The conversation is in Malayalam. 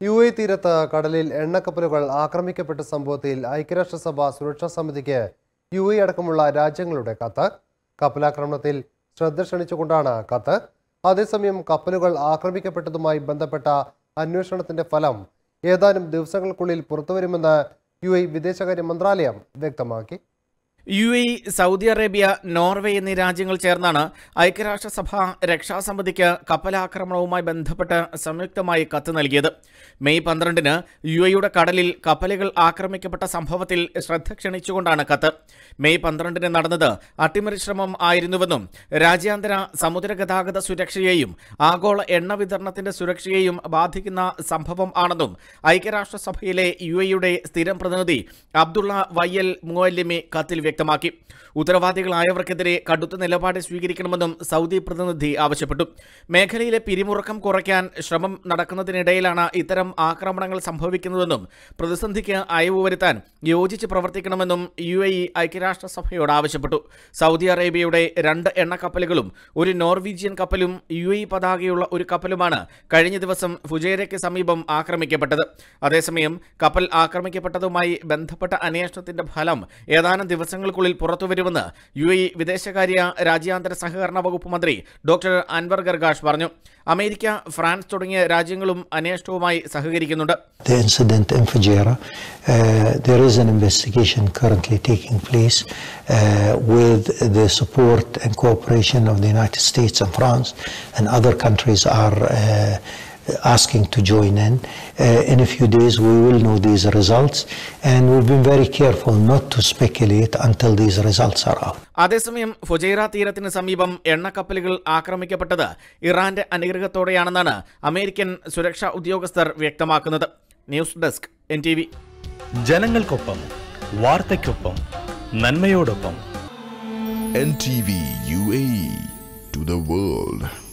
യു എ തീരത്ത് കടലിൽ എണ്ണക്കപ്പലുകൾ ആക്രമിക്കപ്പെട്ട സംഭവത്തിൽ ഐക്യരാഷ്ട്രസഭ സുരക്ഷാ സമിതിക്ക് യു എ അടക്കമുള്ള രാജ്യങ്ങളുടെ കത്ത്. കപ്പലാക്രമണത്തിൽ ശ്രദ്ധ ക്ഷണിച്ചുകൊണ്ടാണ് കത്ത്. അതേസമയം കപ്പലുകൾ ആക്രമിക്കപ്പെട്ടതുമായി ബന്ധപ്പെട്ട അന്വേഷണത്തിന്റെ ഫലം ഏതാനും ദിവസങ്ങൾക്കുള്ളിൽ പുറത്തുവരുമെന്ന് യു എ വിദേശകാര്യ മന്ത്രാലയം വ്യക്തമാക്കി. U A Saudi Arabia Norway എന്നീ രാജ്യങ്ങൾ ചേർന്നാണ് ഐക്യരാഷ്ട്രസഭ രക്ഷാസമിതിക്ക് കപ്പലാക്രമണവുമായി ബന്ധപ്പെട്ട് സംയുക്തമായി കത്ത് നൽകിയത്. മെയ് പന്ത്രണ്ടിന് യു എയുടെ കടലിൽ കപ്പലുകൾ ആക്രമിക്കപ്പെട്ട സംഭവത്തിൽ ശ്രദ്ധ ക്ഷണിച്ചുകൊണ്ടാണ് കത്ത്. മെയ് പന്ത്രണ്ടിന് നടന്നത് അട്ടിമറി ശ്രമം ആയിരുന്നുവെന്നും രാജ്യാന്തര സമുദ്ര ഗതാഗത സുരക്ഷയെയും ആഗോള എണ്ണ വിതരണത്തിന്റെ സുരക്ഷയെയും ബാധിക്കുന്ന സംഭവം ആണെന്നും ഐക്യരാഷ്ട്രസഭയിലെ യു എയുടെ സ്ഥിരം പ്രതിനിധി അബ്ദുള്ള വയ്യൽ മുഅല്ലിമി കത്തിൽ വ്യക്തമാക്കി. ഉത്തരവാദികളായവർക്കെതിരെ കടുത്ത നിലപാട് സ്വീകരിക്കണമെന്നും സൗദി പ്രതിനിധി ആവശ്യപ്പെട്ടു. മേഖലയിലെ പിരിമുറുക്കം കുറയ്ക്കാൻ ശ്രമം നടക്കുന്നതിനിടയിലാണ് ഇത്തരം ആക്രമണങ്ങൾ സംഭവിക്കുന്നതെന്നും പ്രതിസന്ധിക്ക് അയവ് വരുത്താൻ യോജിച്ച് പ്രവർത്തിക്കണമെന്നും യു എ ഇ ഐക്യരാഷ്ട്രസഭയോട് ആവശ്യപ്പെട്ടു. സൗദി അറേബ്യയുടെ രണ്ട് എണ്ണക്കപ്പലുകളും ഒരു നോർവീജിയൻ കപ്പലും യു എ പതാകയുള്ള ഒരു കപ്പലുമാണ് കഴിഞ്ഞ ദിവസം ഫുജേരയ്ക്ക് സമീപം ആക്രമിക്കപ്പെട്ടത്. അതേസമയം കപ്പൽ ആക്രമിക്കപ്പെട്ടതുമായി ബന്ധപ്പെട്ട അന്വേഷണത്തിന്റെ ഫലം ഏതാനും ദിവസങ്ങൾക്കുള്ളിൽ പുറത്തുവരുമെന്ന് യു എ ഇ വിദേശകാര്യ രാജ്യാന്തര സഹകരണ വകുപ്പ് മന്ത്രി ഡോക്ടർ അൻവർ ഗർഗാഷ് പറഞ്ഞു. അമേരിക്ക ഫ്രാൻസ് തുടങ്ങിയ രാജ്യങ്ങളും അന്വേഷണവുമായി സഹകരിക്കുന്നുണ്ട്. States France and other countries are asking to join in. Uh, in a few days, we will know these results, and we've been very careful not to speculate until these results are out. അതേസമയം ഫുജൈറ തീരത്തിന് സമീപം എണ്ണ കപ്പലുകൾ ആക്രമിക്കപ്പെട്ടത് ഇറാന്റെ അനുഗ്രഹത്തോടെയാണെന്നാണ് അമേരിക്കൻ സുരക്ഷാ ഉദ്യോഗസ്ഥർ വ്യക്തമാക്കുന്നത് news desk N T V ജനങ്ങൾക്കൊപ്പം വാർത്തയ്ക്കൊപ്പം നന്മയോടൊപ്പം N T to the world